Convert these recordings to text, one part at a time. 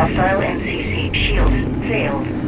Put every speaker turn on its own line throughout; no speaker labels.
Hostile NCC shields failed.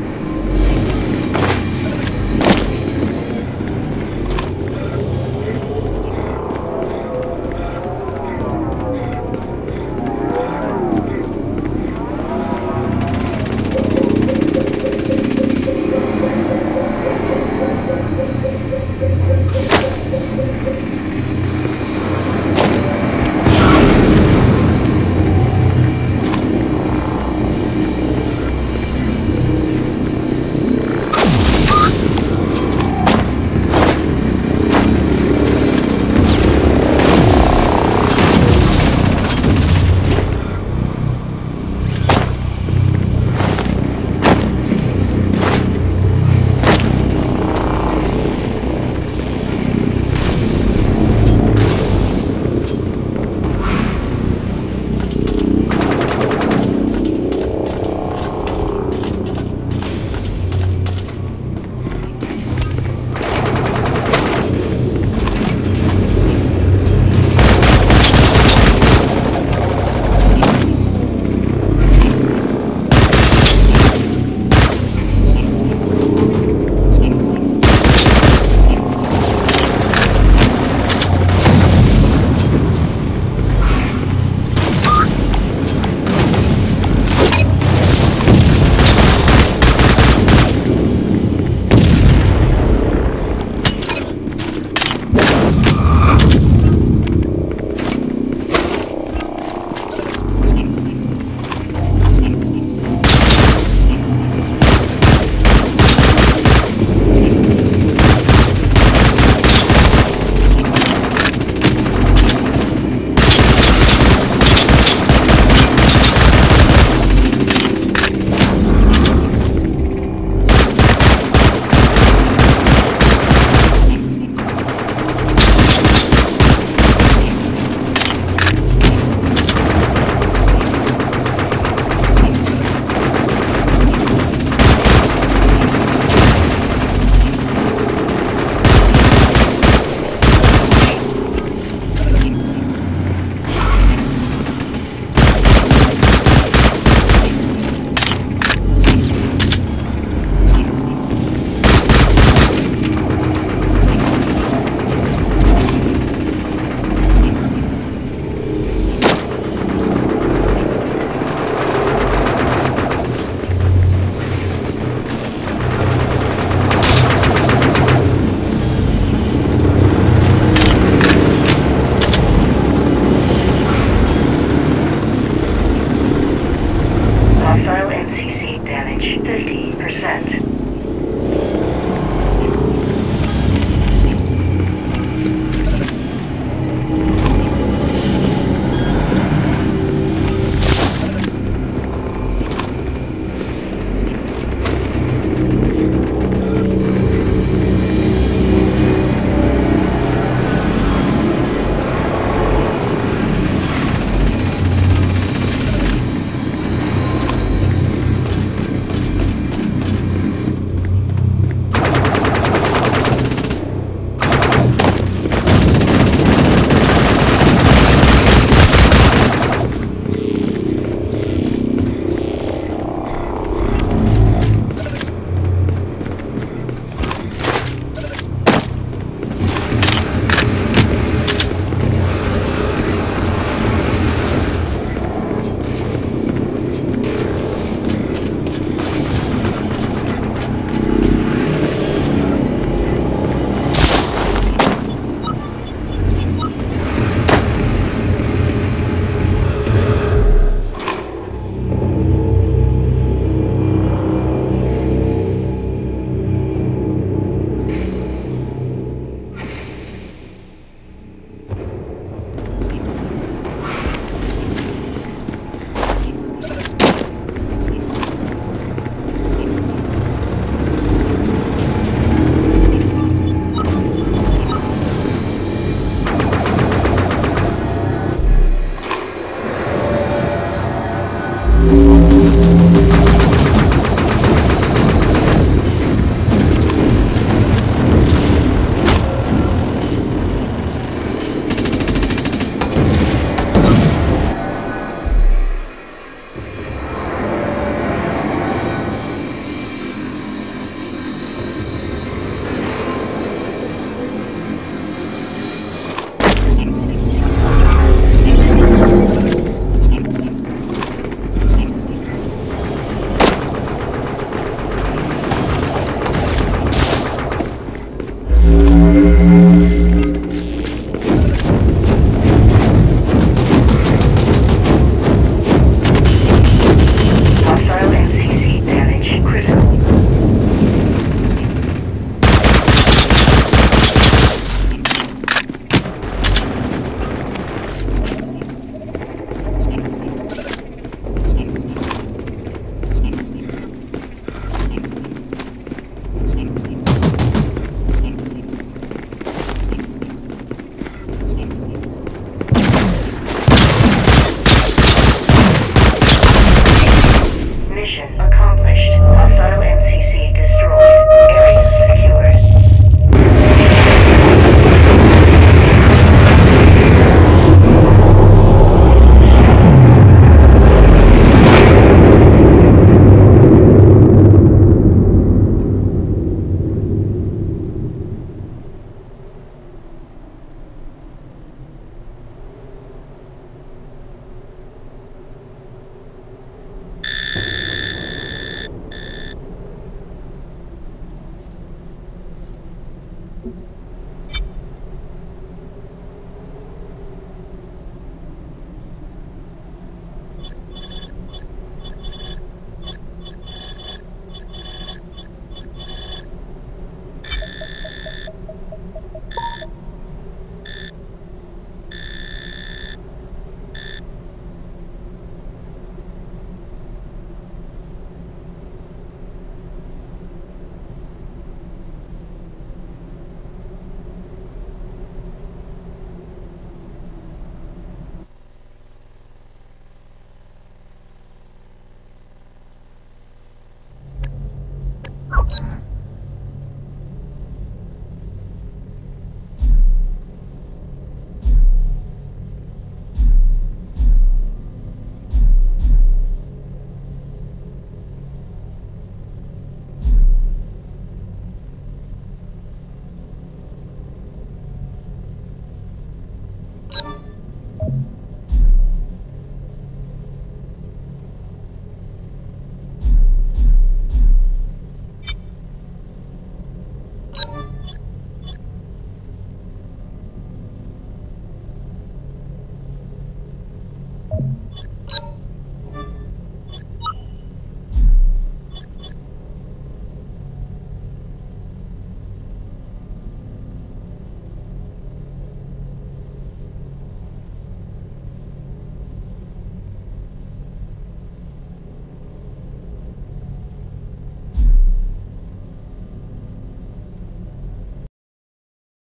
you